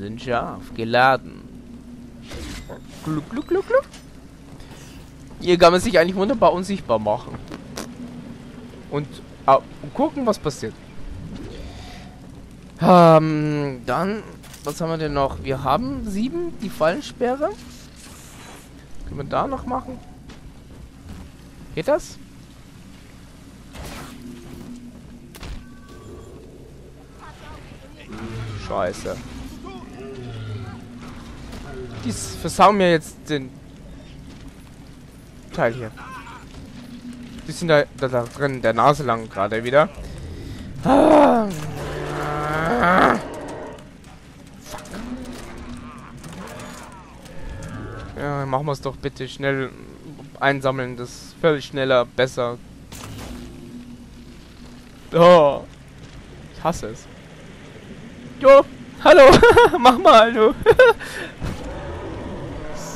sind scharf. Geladen. Gluck, gluck, gluck, gluck. Hier kann man sich eigentlich wunderbar unsichtbar machen. Und ah, gucken, was passiert. Ähm, dann, was haben wir denn noch? Wir haben sieben, die Fallensperre. Können wir da noch machen? Geht das? Scheiße. Die versauen mir jetzt den Teil hier. Die sind da, da, drin, der Nase lang gerade wieder. Fuck. Ja, machen wir es doch bitte schnell einsammeln. Das ist völlig schneller, besser. Oh. Ich hasse es. Jo, hallo. Mach mal, du.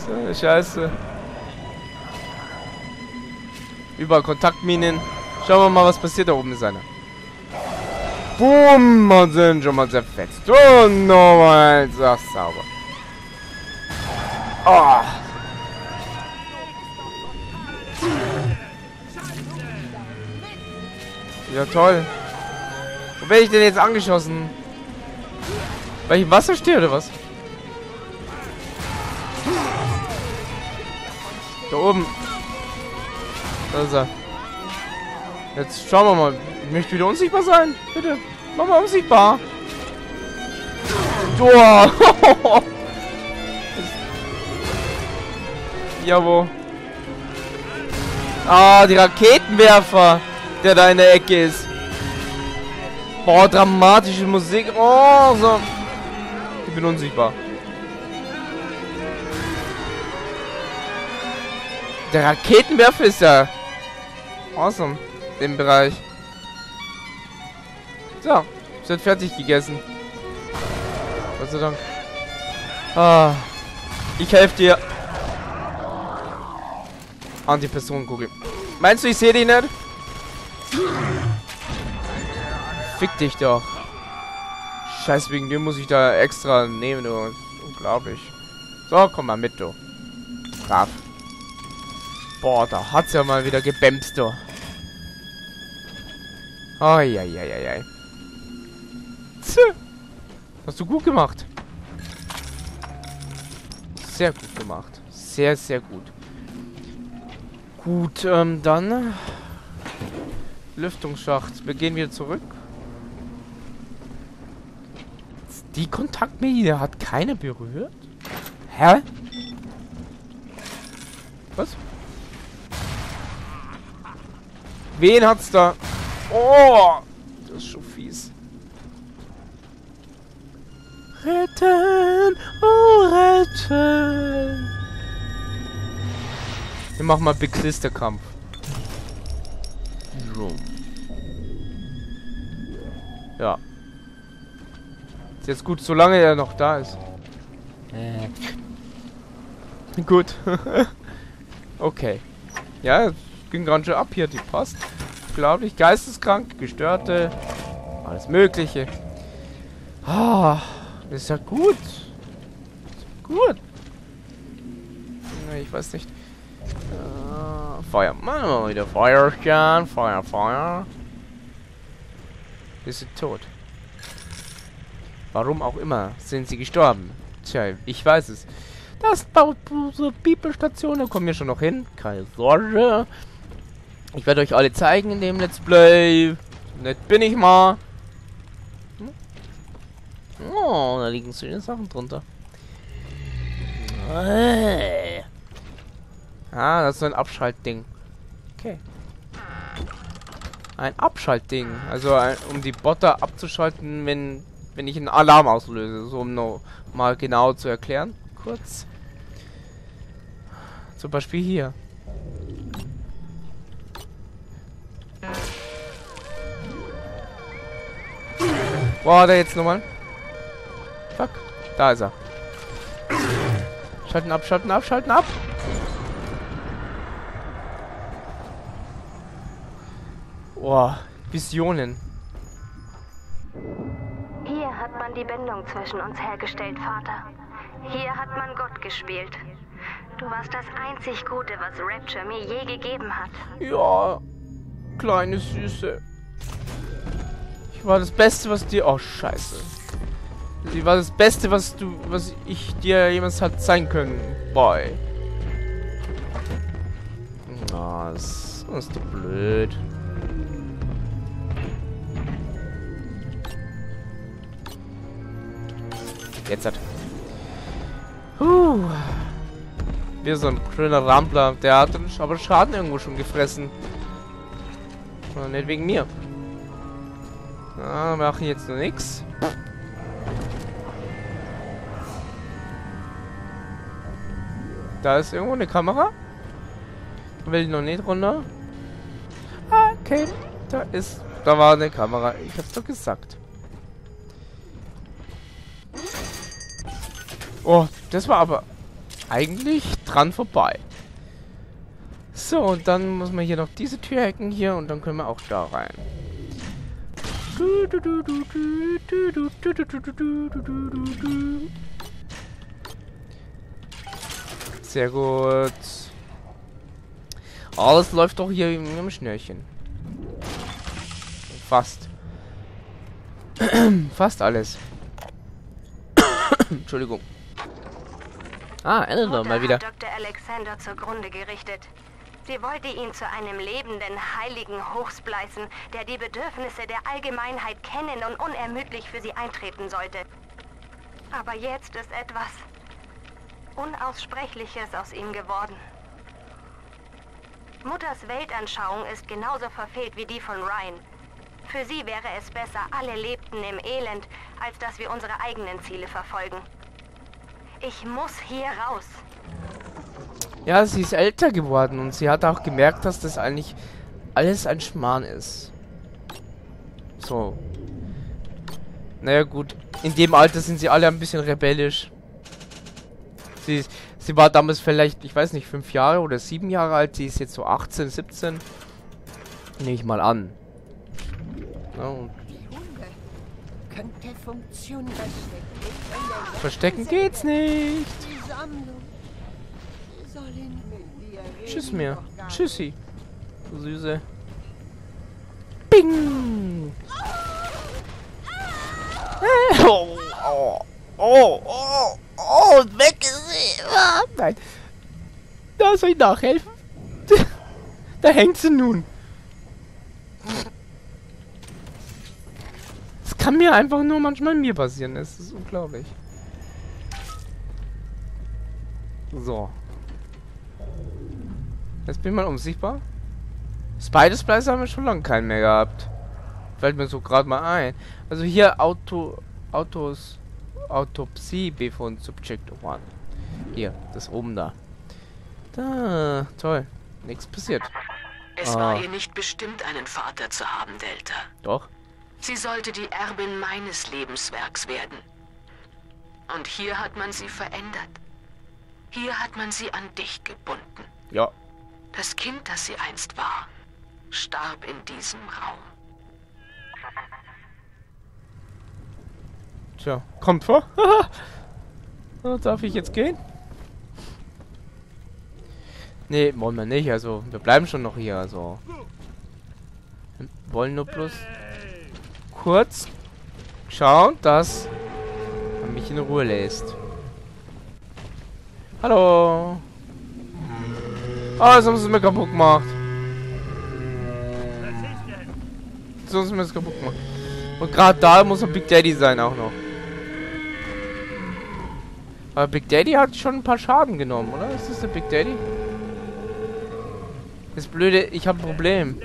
so, scheiße. Überall Kontaktminen. Schauen wir mal, was passiert. Da oben ist einer. Boom, und sind schon mal zerfetzt. Und nochmal sag sauber. Oh. Ja, toll. Wo werde ich denn jetzt angeschossen? Weil ich im Wasser stehe, oder was? Da oben. Da ist er. Jetzt schauen wir mal. Ich möchte wieder unsichtbar sein. Bitte. Mach mal unsichtbar. Boah. Jawohl. Ah, die Raketenwerfer, der da in der Ecke ist. Boah, dramatische Musik. Oh, so. Ich bin unsichtbar. Der Raketenwerfer ist ja awesome. Im Bereich. So, wird fertig gegessen. Gott sei Dank. Ah, ich helfe dir. An die Personenkugel. Meinst du, ich sehe dich nicht? Fick dich doch. Scheiß, wegen dir muss ich da extra nehmen, du. Unglaublich. So, komm mal mit, du. Brav. Boah, da hat's ja mal wieder gebämst, du. Eieieiei. Hast du gut gemacht. Sehr gut gemacht. Sehr, sehr gut. Gut, ähm, dann... Lüftungsschacht. Wir gehen wieder zurück. Die Kontaktmine hat keine berührt? Hä? Was? Wen hat's da? Oh! Das ist schon fies. Retten! Oh, retten! Wir machen mal Big Sister Kampf. Ja. Ist jetzt gut, solange er noch da ist. Äh. Gut. okay. Ja, ging ganz schön ab hier, die Post. Unglaublich. Geisteskrank, gestörte, alles Mögliche. Ah, das ist ja gut. Gut. Ich weiß nicht. Uh, Feuer. Machen wir mal wieder Feuerstern. Feuer, Feuer. Wir sind tot. Warum auch immer sind sie gestorben. Tja, ich weiß es. Das baut so Bibelstation, da kommen wir schon noch hin. Keine Sorge. Ich werde euch alle zeigen in dem Let's Play. Nett bin ich mal. Hm? Oh, da liegen schöne Sachen drunter. Ah, das ist so ein Abschaltding. Okay. Ein Abschaltding. Also ein, um die Botter abzuschalten, wenn wenn ich einen Alarm auslöse. So um noch mal genau zu erklären. Kurz. Zum Beispiel hier. Wo hat er jetzt nochmal? Fuck. Da ist er. Schalten ab, schalten ab, schalten ab. Boah, Visionen. Hier hat man man die Bindung zwischen uns hergestellt, Vater. Hier hat man Gott gespielt. Du warst das einzig Gute, was Rapture mir je gegeben hat. Ja, kleine Süße. War das Beste, was dir... Oh, scheiße. Sie war das Beste, was du... Was ich dir jemals hat sein können. Boy. Na, oh, das ist doch blöd. Jetzt hat. Huh. Wir so ein grüner Rampler. Der hat aber Schaden irgendwo schon gefressen. Aber nicht wegen mir. Ah, mache ich jetzt nur nichts. Da ist irgendwo eine Kamera. Will ich noch nicht runter. Ah, okay. Da ist. Da war eine Kamera. Ich hab's doch gesagt. Oh, das war aber eigentlich dran vorbei. So, und dann muss man hier noch diese Tür hacken hier und dann können wir auch da rein. Sehr gut. Alles läuft doch hier im Schnürchen. Fast. Fast alles. Entschuldigung. Ah, Eleanor mal wieder. Dr. Alexander zugrunde gerichtet. Sie wollte ihn zu einem lebenden Heiligen hochspleißen, der die Bedürfnisse der Allgemeinheit kennen und unermüdlich für sie eintreten sollte. Aber jetzt ist etwas Unaussprechliches aus ihm geworden. Mutters Weltanschauung ist genauso verfehlt wie die von Ryan. Für sie wäre es besser, alle lebten im Elend, als dass wir unsere eigenen Ziele verfolgen. Ich muss hier raus. Ja, sie ist älter geworden und sie hat auch gemerkt, dass das eigentlich alles ein Schmarrn ist. So. Naja gut, in dem Alter sind sie alle ein bisschen rebellisch. Sie, sie war damals vielleicht, ich weiß nicht, fünf Jahre oder sieben Jahre alt. Sie ist jetzt so 18, 17. Nehme ich mal an. Verstecken. Verstecken geht's nicht. Tschüss mir. Tschüssi. Du Süße. Bing! Oh, oh, oh, oh, oh, weg ist. Ah, nein. Da soll ich nachhelfen? Da hängt sie nun. kann mir einfach nur manchmal mir passieren. Es ist unglaublich. So. Jetzt bin ich mal unsichtbar. Spider Splice haben wir schon lange keinen mehr gehabt. Fällt mir so gerade mal ein. Also hier Auto... Autos... Autopsie Befund Subject 1. Hier, das oben da. Da, toll. Nichts passiert. Es ah. war ihr nicht bestimmt, einen Vater zu haben, Delta. Doch. Sie sollte die Erbin meines Lebenswerks werden. Und hier hat man sie verändert. Hier hat man sie an dich gebunden. Ja. Das Kind, das sie einst war, starb in diesem Raum. Tja, kommt vor. Darf ich jetzt gehen? Nee, wollen wir nicht. Also, wir bleiben schon noch hier. Also, wir wollen nur bloß kurz schauen, dass man mich in Ruhe lässt. Hallo. Oh, jetzt haben sie es mir kaputt gemacht. So haben sie mir das kaputt gemacht. Und gerade da muss ein Big Daddy sein auch noch. Aber Big Daddy hat schon ein paar Schaden genommen, oder? Ist das der Big Daddy? Das Blöde, ich habe ein Problem.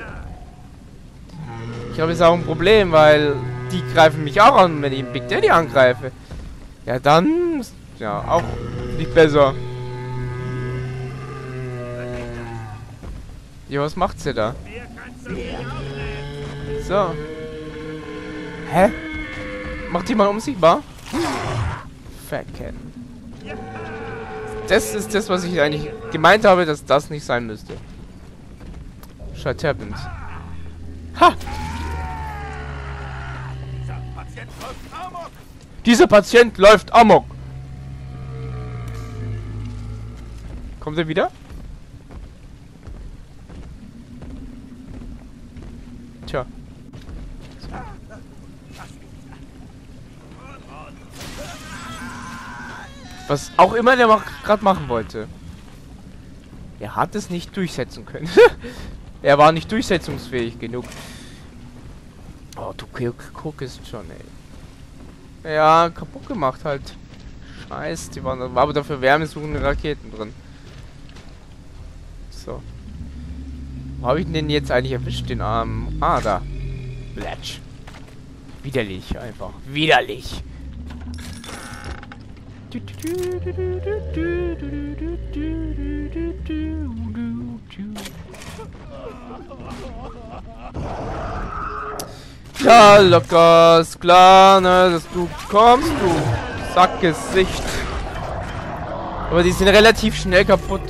Ich habe jetzt auch ein Problem, weil die greifen mich auch an, wenn ich Big Daddy angreife. Ja, dann ja auch nicht besser. Ja, was macht sie da? So. Hä? Macht die mal unsichtbar? Verkennen. Das ist das, was ich eigentlich gemeint habe, dass das nicht sein müsste. Shut happens. Ha! Dieser Patient läuft amok. Kommt er wieder? Tja. Was auch immer der gerade machen wollte. Er hat es nicht durchsetzen können. er war nicht durchsetzungsfähig genug. Oh, du guckst schon, ey. Ja, kaputt gemacht halt. Scheiß, die waren war aber dafür wärmesuchende Raketen drin. So. Wo habe ich denn jetzt eigentlich erwischt, den Arm? Ah, da. Blatsch. Widerlich einfach. Widerlich. Ja, locker, ist ne, dass du kommst, du Sackgesicht. Aber die sind relativ schnell kaputt.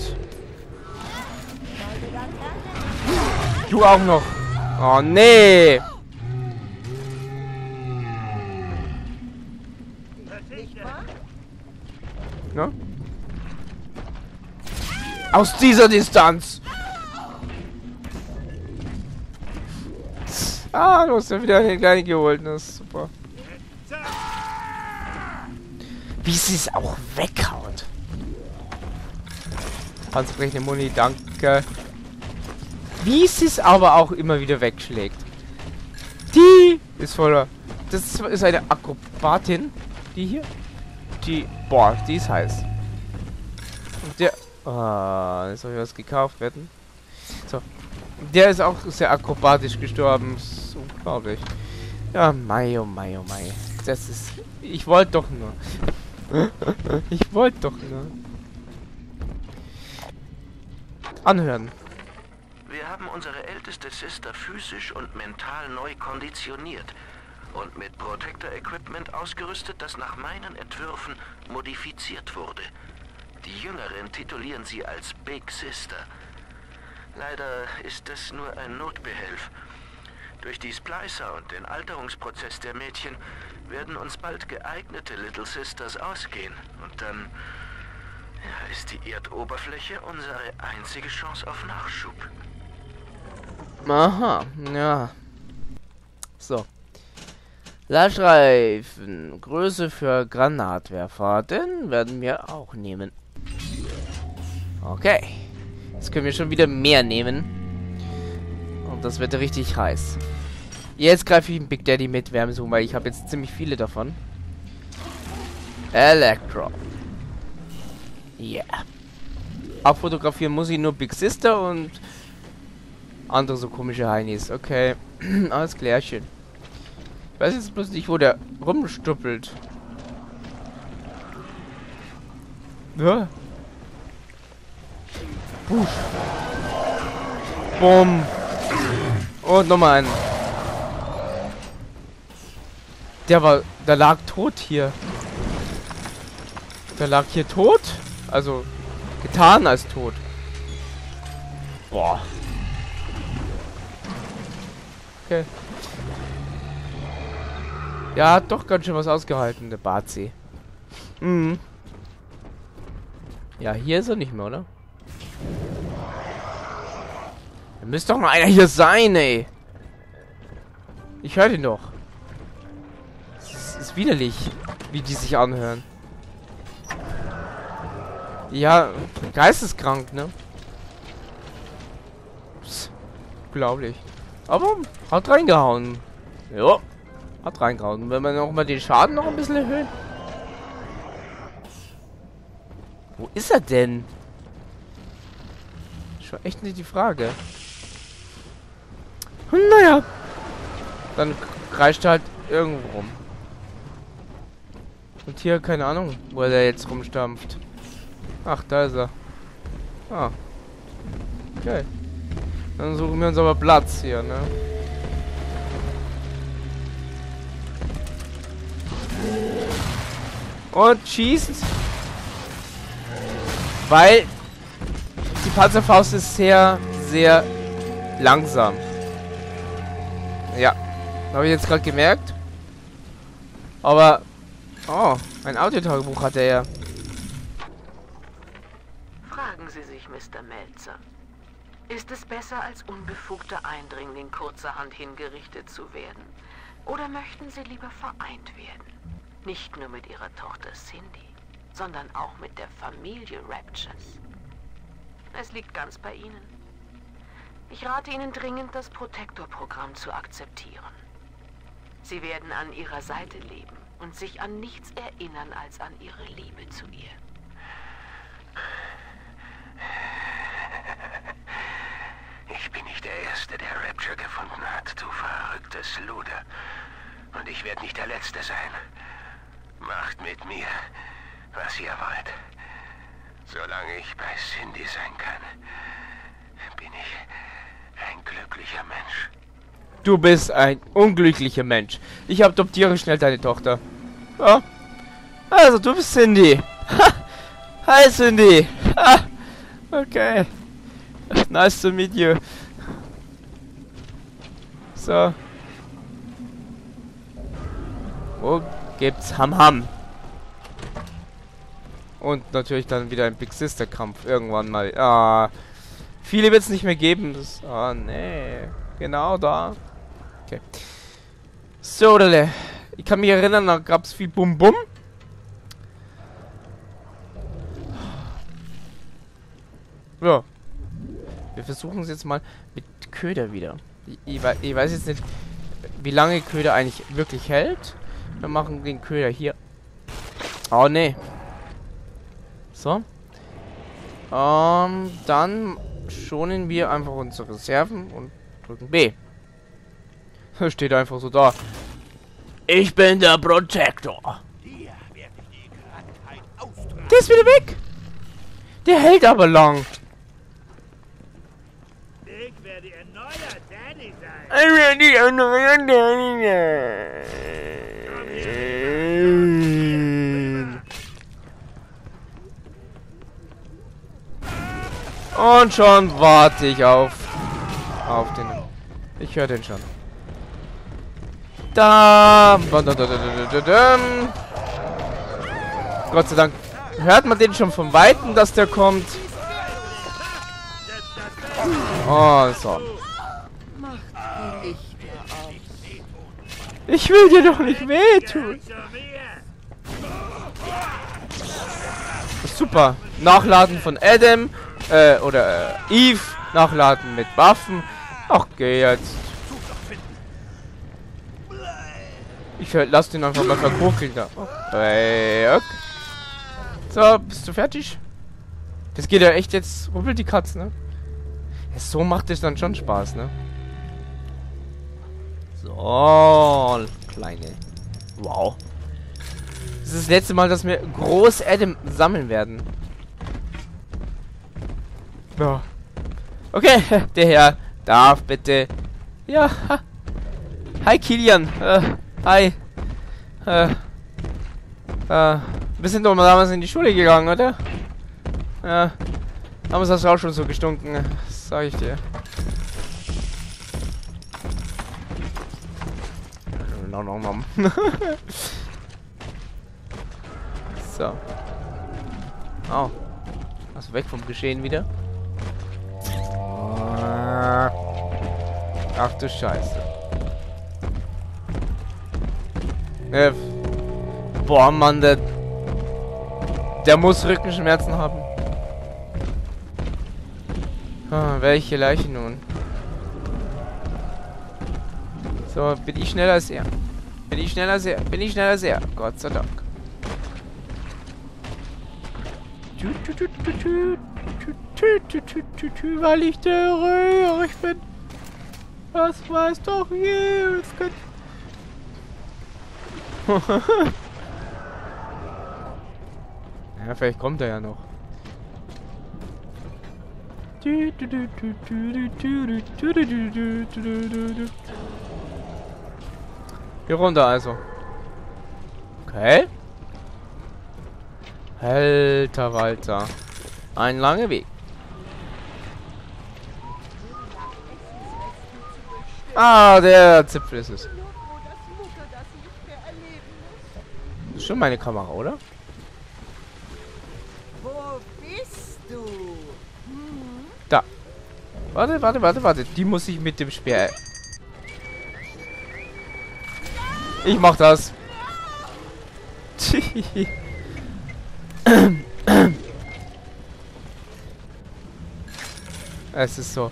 Du auch noch. Oh, nee. Ne? Aus dieser Distanz. Ah, du hast ja wieder eine kleine geholt. Das ist super. Wie sie es auch weghaut. Panzerbrechende Muni, danke. Wie sie es aber auch immer wieder wegschlägt. Die ist voller. Das ist eine Akrobatin. Die hier. Die. Boah, die ist heiß. Und der. Ah, oh, jetzt ich was gekauft werden. So. Der ist auch sehr akrobatisch gestorben. Ist unglaublich. Ja, Mai, oh Mai, oh Mai. Das ist... Ich wollte doch nur. ich wollte doch nur. Anhören. Wir haben unsere älteste Sister physisch und mental neu konditioniert und mit Protector Equipment ausgerüstet, das nach meinen Entwürfen modifiziert wurde. Die Jüngeren titulieren sie als Big Sister. Leider ist es nur ein Notbehelf. Durch die Splicer und den Alterungsprozess der Mädchen werden uns bald geeignete Little Sisters ausgehen. Und dann ja, ist die Erdoberfläche unsere einzige Chance auf Nachschub. Aha, ja. So. Ladstreifen. Größe für Granatwerfer. Den werden wir auch nehmen. Okay. Jetzt können wir schon wieder mehr nehmen. Und das wird richtig heiß. Jetzt greife ich einen Big Daddy mit Wärmesum, weil ich habe jetzt ziemlich viele davon. Electro. Yeah. Abfotografieren muss ich nur Big Sister und andere so komische Heinis. Okay. Alles klärchen. Ich weiß jetzt bloß nicht, wo der rumstuppelt. Ja. Push. Bumm. Und nochmal einen. Der war, der lag tot hier. Der lag hier tot? Also, getan als tot. Boah. Okay. Ja, hat doch ganz schön was ausgehalten, der Bazi. Mhm. Ja, hier ist er nicht mehr, oder? Da müsste doch noch einer hier sein, ey. Ich höre den doch. Es ist widerlich, wie die sich anhören. Ja, geisteskrank, ne? Psst, unglaublich. Aber hat reingehauen. Ja, hat reingehauen. Wenn wir noch mal den Schaden noch ein bisschen erhöhen. Wo ist er denn? Schon echt nicht die Frage. Naja. Dann kreischt er halt irgendwo rum. Und hier, keine Ahnung, wo er jetzt rumstampft. Ach, da ist er. Ah. Okay. Dann suchen wir uns aber Platz hier, ne? Und schießt. Weil die Panzerfaust ist sehr, sehr langsam. Ja. Habe ich jetzt gerade gemerkt. Aber Oh, ein Audiotagebuch hat er ja. Fragen Sie sich, Mr. Melzer. Ist es besser, als unbefugter Eindringling kurzerhand hingerichtet zu werden? Oder möchten Sie lieber vereint werden? Nicht nur mit Ihrer Tochter Cindy, sondern auch mit der Familie Raptures. Es liegt ganz bei Ihnen. Ich rate Ihnen dringend, das Protektor-Programm zu akzeptieren. Sie werden an Ihrer Seite leben und sich an nichts erinnern als an Ihre Liebe zu ihr. Ich nicht der der Rapture gefunden hat, du verrücktes Luder. Und ich werde nicht der Letzte sein. Macht mit mir, was ihr wollt. Solange ich bei Cindy sein kann, bin ich ein glücklicher Mensch. Du bist ein unglücklicher Mensch. Ich adoptiere schnell deine Tochter. Ja. Also, du bist Cindy. Hi, Cindy. Ha. Okay. Nice to meet you. So. Wo gibt's Ham Ham? Und natürlich dann wieder ein Big Sister Kampf irgendwann mal. Ah. Viele wird es nicht mehr geben. Das, ah, nee. Genau da. Okay. So, Dele. Ich kann mich erinnern, da gab es viel Bum Bum. Ja. Wir versuchen es jetzt mal mit Köder wieder. Ich, ich, weiß jetzt nicht, wie lange Köder eigentlich wirklich hält. Wir machen den Köder hier. Oh, nee. So. Ähm, dann schonen wir einfach unsere Reserven und drücken B. Steht einfach so da. Ich bin der Protector. Der ist wieder weg. Der hält aber lang. Ich werde ihr Und schon warte ich auf auf den. Ich höre den schon. Da. Gott sei Dank. Hört man den schon vom Weiten, dass der kommt? Oh, so. Ich will dir doch nicht wehtun. Super. Nachladen von Adam. Äh, oder äh, Eve. Nachladen mit Waffen. Ach, geh jetzt. Ich lass den einfach mal verkuckeln da. Okay. So, bist du fertig? Das geht ja echt jetzt. Ruppelt die Katze, ne? Ja, so macht es dann schon Spaß, ne? So, kleine. Wow. Das ist das letzte Mal, dass wir groß Adam sammeln werden. Ja. Okay, der Herr darf bitte. Ja. Hi Kilian. Äh, hi. Äh, äh, wir sind doch mal damals in die Schule gegangen, oder? Ja. Damals hast du auch schon so gestunken. Sag ich dir. Nom, nom, nom. so. Oh. Also weg vom Geschehen wieder. Ach du Scheiße. Äh, boah, Mann, der... Der muss Rückenschmerzen haben. Ah, welche Leiche nun? So, bin ich schneller als er. Bin ich schneller als er. Bin ich schneller als er. Gott sei Dank. Weil ich der Röhre, ich bin das weiß doch jedes Kind. ja, vielleicht kommt er ja noch. Hier runter also. Okay. Alter Walter. Ein langer Weg. Ah, der Zipfel ist es. schon meine Kamera, oder? Wo bist du? Da. Warte, warte, warte, warte. Die muss ich mit dem Speer... Ich mach das. es ist so.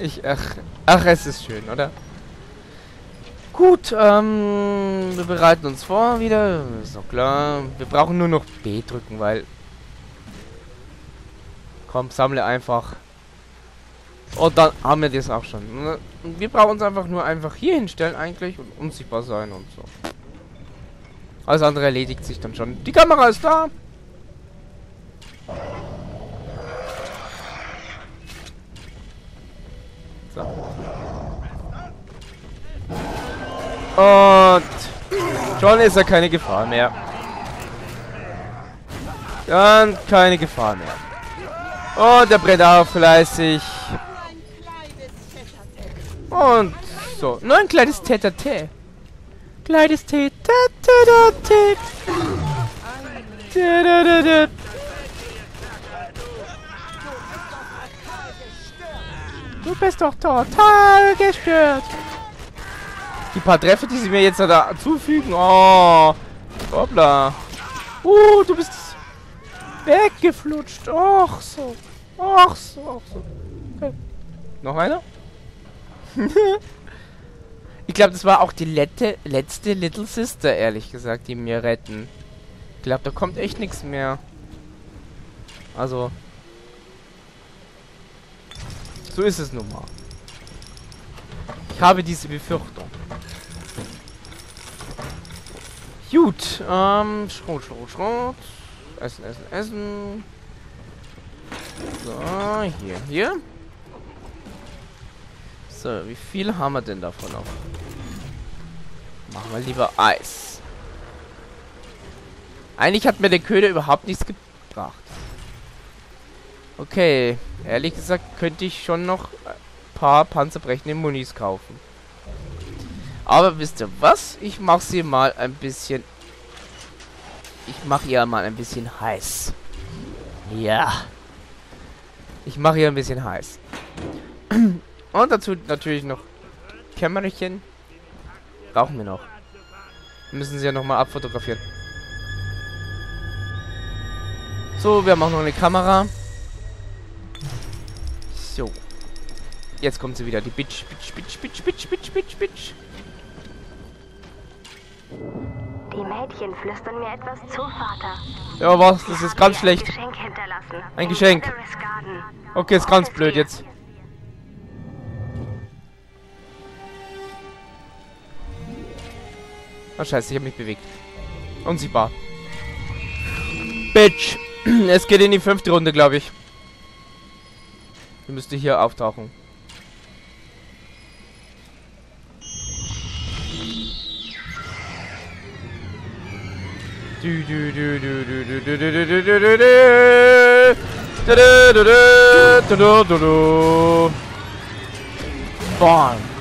Ich, ach, ach, es ist schön, oder? Gut, ähm, wir bereiten uns vor wieder. Ist doch klar. Wir brauchen nur noch B drücken, weil... Komm, sammle einfach. Und dann haben wir das auch schon. Wir brauchen uns einfach nur einfach hier hinstellen eigentlich und unsichtbar sein und so. Alles andere erledigt sich dann schon. Die Kamera ist da. So. Und schon ist er keine Gefahr mehr. Dann keine Gefahr mehr. Und er brennt auch fleißig. Und so. Nur ein kleines Tete. Kleines Tete. Du bist doch total gestört. Die paar Treffer, die sie mir jetzt da zufügen. Oh. Hoppla. Uh, du bist weggeflutscht. Och so. Och so. Och so. Okay. Noch einer? ich glaube, das war auch die lette, letzte Little Sister, ehrlich gesagt, die mir retten. Ich glaube, da kommt echt nichts mehr. Also. So ist es nun mal. Ich habe diese Befürchtung. Gut, ähm, Schrot, Schrot, Schrot. Essen, essen, essen. So, hier, hier. So, wie viel haben wir denn davon noch? Machen wir lieber Eis. Eigentlich hat mir der Köder überhaupt nichts gebracht. Okay, ehrlich gesagt könnte ich schon noch ein paar panzerbrechende Munis kaufen. Aber wisst ihr was? Ich mache sie mal ein bisschen... Ich mache ihr mal ein bisschen heiß. Ja. Ich mache ihr ein bisschen heiß. Und dazu natürlich noch Kämmerchen. Brauchen wir noch. Müssen sie ja nochmal abfotografieren. So, wir haben auch noch eine Kamera. So. Jetzt kommt sie wieder. Die Bitch, Bitch, Bitch, Bitch, Bitch, Bitch, Bitch, Bitch. Die Mädchen flüstern mir etwas zu, Vater. Ja, was? Das ist ganz schlecht. Ein In Geschenk. Okay, ist ganz blöd jetzt. Ah, scheiße, ich habe mich bewegt. Unsichtbar. Bitch. Es geht in die fünfte Runde, glaube ich. Die müsste hier auftauchen. Du, du, du, du, du, du, du, du, du, du, du, du, du. Du, du, du, du, du,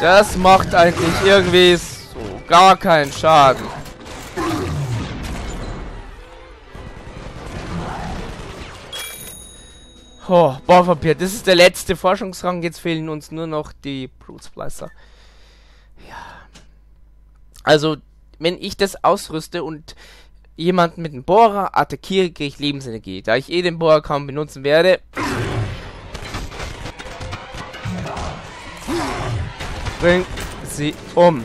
Das macht eigentlich irgendwie so gar keinen Schaden. Oh, Bauvampir, das ist der letzte Forschungsrang. Jetzt fehlen uns nur noch die Blutsplicer. Ja. Also, wenn ich das ausrüste und jemanden mit einem Bohrer attackiere, kriege ich Lebensenergie. Da ich eh den Bohrer kaum benutzen werde, bringt sie um.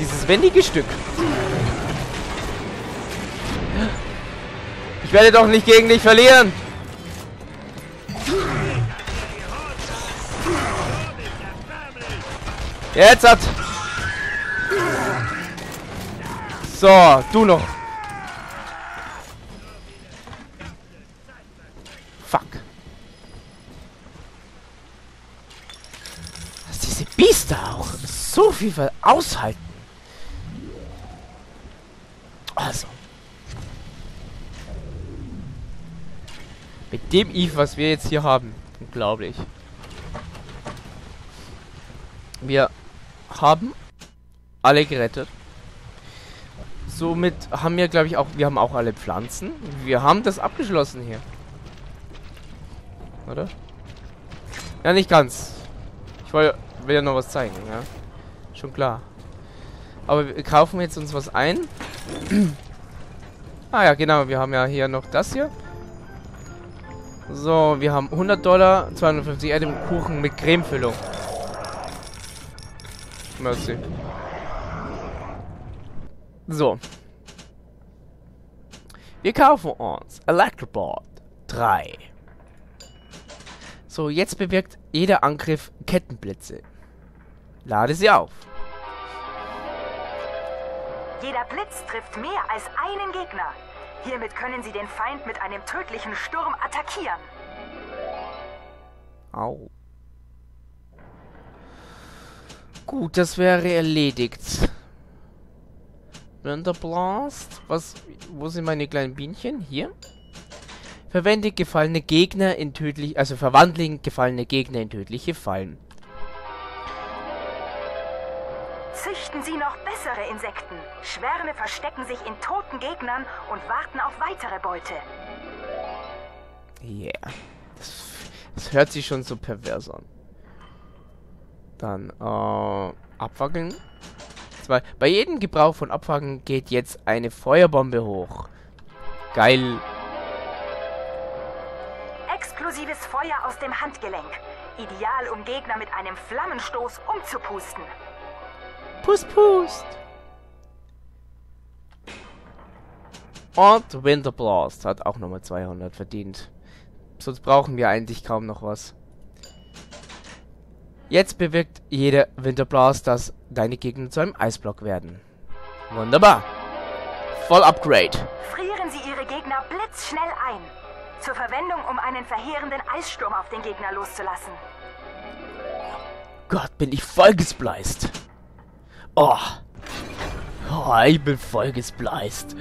Dieses wendige Stück. Ich werde doch nicht gegen dich verlieren. Jetzt hat. So, du noch. Fuck. Dass diese Biester auch so viel ver- aushalten. Also. Mit dem Eve, was wir jetzt hier haben, Unglaublich. Wir haben alle gerettet. Somit haben wir, glaube ich, auch... Wir haben auch alle Pflanzen. Wir haben das abgeschlossen hier. Oder? Ja, nicht ganz. Ich wollte, will ja noch was zeigen, ja. Schon klar. Aber wir kaufen jetzt uns was ein. ah ja, genau. Wir haben ja hier noch das hier. So, wir haben 100 Dollar, 250 Erdem Kuchen mit Cremefüllung. Merci. So. Wir kaufen uns Electroboard 3. So, jetzt bewirkt jeder Angriff Kettenblitze. Lade sie auf. Jeder Blitz trifft mehr als einen Gegner. Hiermit können Sie den Feind mit einem tödlichen Sturm attackieren. Au. Gut, das wäre erledigt. Blast. Was? Wo sind meine kleinen Bienchen? Hier. Verwende gefallene Gegner in tödlich, also verwandeln gefallene Gegner in tödliche Fallen. Züchten Sie noch bessere Insekten. Schwärme verstecken sich in toten Gegnern und warten auf weitere Beute. Yeah. Das, das hört sich schon so pervers an. Dann, äh, abwackeln. Zwei. Bei jedem Gebrauch von Abwackeln geht jetzt eine Feuerbombe hoch. Geil. Explosives Feuer aus dem Handgelenk. Ideal, um Gegner mit einem Flammenstoß umzupusten. Pust, pust. Und Winterblast hat auch nochmal 200 verdient. Sonst brauchen wir eigentlich kaum noch was. Jetzt bewirkt jeder Winterblast, dass deine Gegner zu einem Eisblock werden. Wunderbar. Voll Upgrade. Frieren Sie Ihre Gegner blitzschnell ein. Zur Verwendung, um einen verheerenden Eissturm auf den Gegner loszulassen. Gott, bin ich voll gespleist. Oh. Oh, ich bin voll gespleist.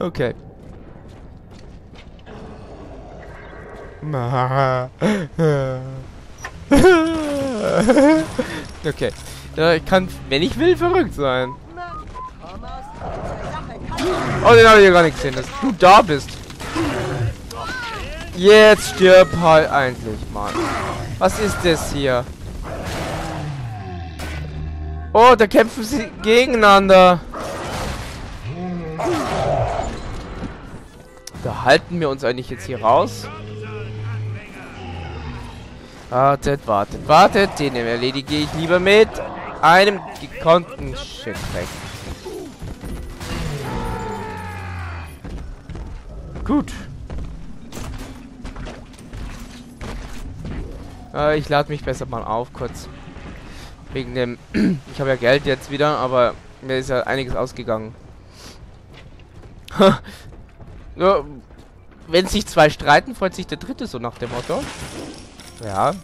okay. okay. Ja, ich kann, wenn ich will, verrückt sein. Oh, den habe ich ja gar nicht gesehen, dass du da bist. Jetzt stirb halt eigentlich, Mann. Was ist das hier? Oh, da kämpfen sie gegeneinander. Da halten wir uns eigentlich jetzt hier raus. Wartet, wartet, wartet. Den erledige ich lieber mit einem gekonnten Shit-Pack. Gut. Äh, ich lade mich besser mal auf, kurz. Wegen dem... ich habe ja Geld jetzt wieder, aber mir ist ja einiges ausgegangen. ja, wenn sich zwei streiten, freut sich der dritte so nach dem Motto. Ja.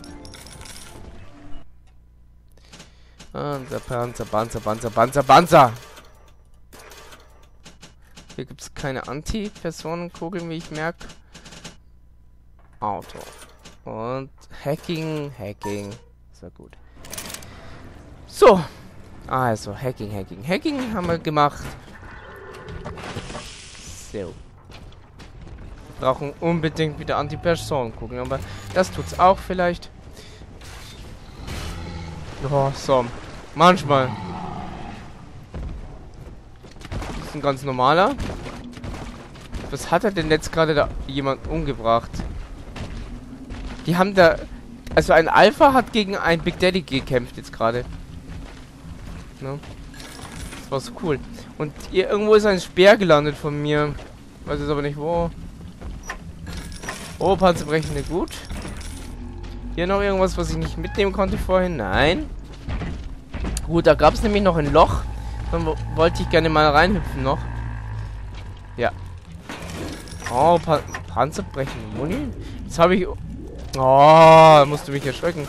Panzer, Panzer, Panzer, Panzer, Panzer, Panzer. Hier gibt es keine Anti-Personenkugeln, wie ich merke. Auto. Und Hacking, Hacking. Sehr gut. So. Also, Hacking, Hacking. Hacking haben wir gemacht. So. Wir brauchen unbedingt wieder Anti-Personen gucken, aber das tut's auch vielleicht. Oh, so. Manchmal. Das ist ein ganz normaler. Was hat er denn jetzt gerade da jemand umgebracht? Die haben da... Also ein Alpha hat gegen ein Big Daddy gekämpft jetzt gerade. Ne? Das war so cool. Und hier irgendwo ist ein Speer gelandet von mir. Weiß jetzt aber nicht wo. Oh, Panzerbrechende, gut. Hier noch irgendwas, was ich nicht mitnehmen konnte vorhin? Nein. Gut, da gab es nämlich noch ein Loch. Dann wollte ich gerne mal reinhüpfen noch. Ja. Oh, pa Panzerbrechen. Muni? Jetzt habe ich... Oh, musst du mich erschrecken.